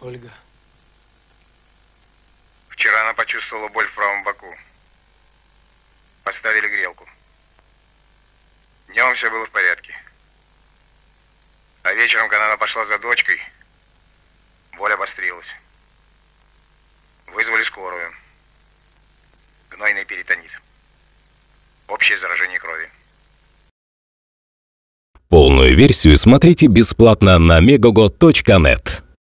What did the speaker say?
Ольга. Вчера она почувствовала боль в правом боку. Поставили грелку. Днем все было в порядке. А вечером, когда она пошла за дочкой, боль обострилась. Вызвали скорую. Гнойный перитонит. Общее заражение крови. Полную версию смотрите бесплатно на megogo.net.